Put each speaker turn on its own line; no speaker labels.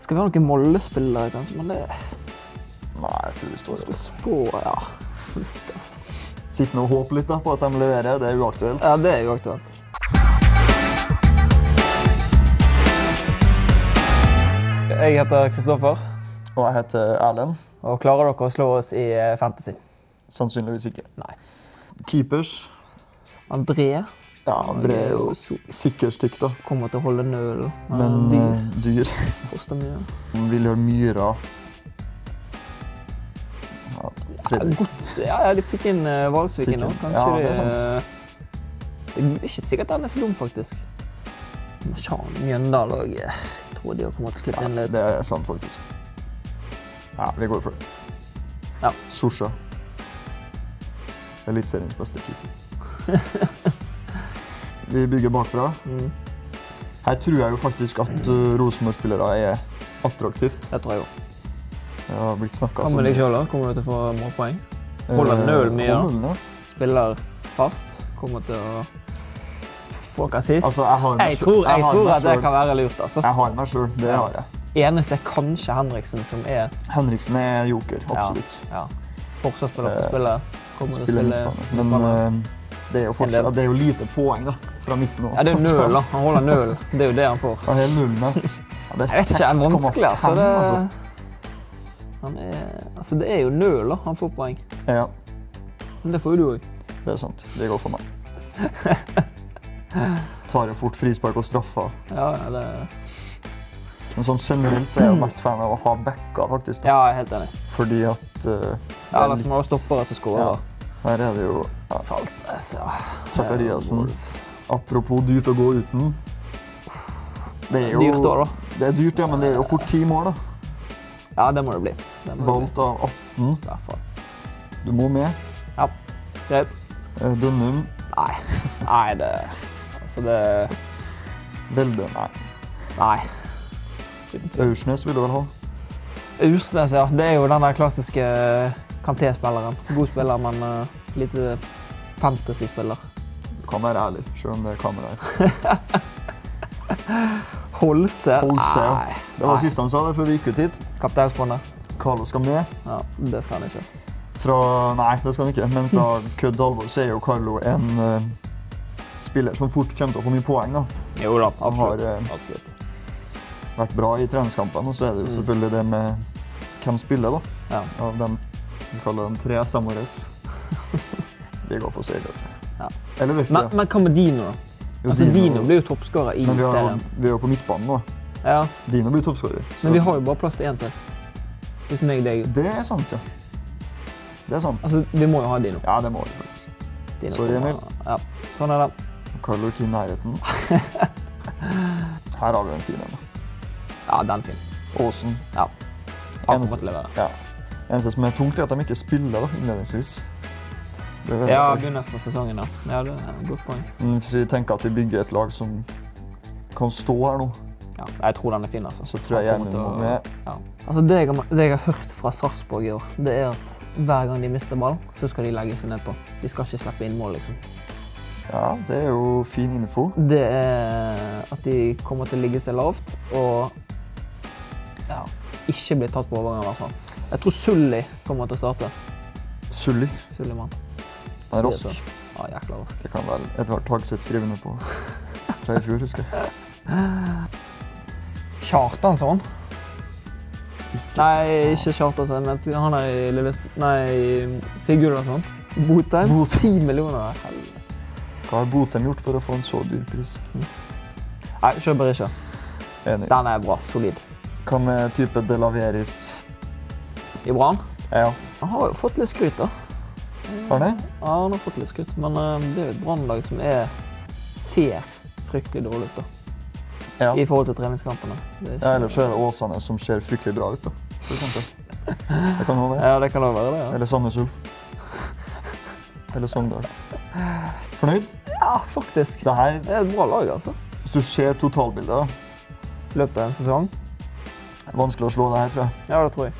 Skal vi ha noen Molde-spillere, kanskje? Men det
Nei, jeg tror vi står over.
Spå, ja.
Sitter nå og håper litt da, på at de leverer. Det er uaktuelt.
ja, det er uaktuelt. Jeg heter Kristoffer,
Og jeg heter Erlend.
og klarer dere å slå oss i eh, Fantasy?
Sannsynligvis ikke.
Nei.
Keepers.
André
Ja, André er jo
så-
sikkert stykk, da.
kommer til å holde nølen.
Men
dyr.
eh, dyr.
Koster mye.
Viljar Myhra. Ja, Fredriksen.
Ja, ja, de fikk inn uh, Valsviken
Fikk
nå. Kanskje
Ja,
det,
er
sant. Det er ikke sikkert den er så dum, faktisk. Sjan Mjøndal òg. Jeg tror de har kommet til å slippe inn litt.
det er sant, faktisk. Ja, vi går for det.
Ja.
Sosja. Eliteseriens beste keeper. vi bygger bakfra.
Mm,
Her tror jeg jo faktisk at uh, Rosenborg-spillere er attraktivt.
det tror jeg òg.
Det har blitt snakka
Hva med deg sjøl, da? Kommer du til å få målpoeng? Holder
Eh,
mye, da?
ja.
Spiller fast. Kommer til å få hva sist.
Altså, jeg har
jeg tror, jeg
jeg
tror at det kan være lurt. altså.
Jeg har meg sjøl, det har jeg.
Eneste er kanskje Henriksen, som er
Henriksen er joker, absolutt.
ja, spiller på
Eh,
spillet. Kommer til å spille
midtbane. Det er jo fortsatt, det er jo lite poeng da, fra midten nå.
Ja, det er jo nøl, da. Han holder nøl. Det er jo det han får.
Ja, hele nullen der. Ja, det
det er
6,5.
Altså. Det,
altså.
han er, altså, det er jo nøl, da. Han får poeng.
Ja,
Men det får jo du òg.
det er sant. Det går for meg. Tar jo fort frispark og straffer.
Ja, ja, det,
Men sånn generelt så er jeg mest fan av å ha backa, faktisk. Da.
ja, jeg er helt enig.
Fordi at uh, det
Ja,
er
litt må det være stoppere som skårer.
Ja. Her er det jo ja,
Saltnes, ja.
Zakariassen. Apropos dyrt å gå uten. Det er jo
Dyrt år, da.
Det er dyrt, ja, men det er jo fort ti mål, da.
Ja, det må det bli. Det må.
Valgt av 18.
I hvert fall.
Du må med.
Ja, greit.
Eh, Dønnum.
Nei. Nei, det Altså, det
Velde. Nei.
Nei.
Aursnes vil du vel ha?
Ursnes, ja. Det er jo den der klassiske Kanté-spilleren. God spiller, men uh, lite fantasy-spiller.
Du kan være ærlig, selv om det er kamera her.
Holse?
Holse, ja.
Nei.
Det var
Nei.
siste han sa det før vi gikk ut hit.
Kapteinsbåndet?
Carlo skal med.
Ja, det skal han ikke.
Fra, nei, det skal han ikke, men fra kødd til alvor så er jo Carlo en uh, spiller som fort kommer til å få mye poeng. da.
Jo da,
Han har
absolutt.
eh,
absolutt.
Vært bra i treningskampene, og så er det jo
Mm.
selvfølgelig det med hvem spiller, da.
Ja.
Av dem vi kaller dem tre Samores. Vi går for seier, tror jeg.
Ja.
Eller vet
Men, men hva med Dino, da?
Jo,
Altså, Dino blir jo toppskårer i
Men vi, har,
serien.
vi er jo på midtbanen nå.
Ja,
Dino blir toppskårer.
Men vi har jo bare plass til én til. Hvis meg deg
Det er sant, ja. Det er sant.
Altså, vi må jo ha Dino.
Ja, det må vi faktisk.
Dino
Sorry, Emil.
Ja, sånn er det.
Carl ikke i nærheten. Her har vi en fin en.
Ja, den er fin.
Åsen.
Ja. Han kommer til å levere.
Ja. Eneste som er tungt, er at de ikke spiller da, innledningsvis. Det
Ja, begynnelsen av sesongen, ja. Ja, det er et godt poeng.
Hvis vi tenker at vi bygger et lag som kan stå her nå,
Ja, jeg tror den er fin, altså.
så tror jeg
til
må med.
Ja. Altså, det, jeg har, det jeg har hørt fra Sarpsborg i år, det er at hver gang de mister ball, så skal de legge seg nedpå. De skal ikke slippe inn mål, liksom.
Ja, det er jo fin info.
Det er at de kommer til å ligge seg lavt og ikke bli tatt på overgang, i hvert fall. Jeg tror Sully kommer til å starte.
Sully.
Sulliman.
Han er
Det
rask.
Ja, jækla rask.
Det kan vel Edvard Tagseth skrive noe på fra i fjor, husker jeg.
Kjartansson? Nei, ikke Kjartansson, men han er i Lillest... Nei, Sigurdarsson. Botheim.
Botheim.
10 millioner. Helvete.
Hva har Botheim gjort for å få en så dyr pris?
Nei, kjøper ikke.
Enig.
Den er bra. Solid.
Hva med type De Laveris?
I Brann?
Ja,
Han har jo fått litt skryt, da.
har det?
Ja, han har fått litt skryt, men eh, det er jo et brannlag som er, ser fryktelig dårlig ut da,
Ja.
i forhold til treningskampene. Ikke-
ja ellers så er det Åsane som ser fryktelig bra ut, da. For eksempel. Det kan også være.
Ja, det kan også være det, ja.
Eller Sandnes Ulf. Eller Sogndal. Fornøyd?
Ja, faktisk.
Dette...
Det er et bra lag, altså.
hvis du ser totalbildet,
Løpet av en sesong.
Vanskelig å slå det her, tror jeg.
Ja, det tror jeg.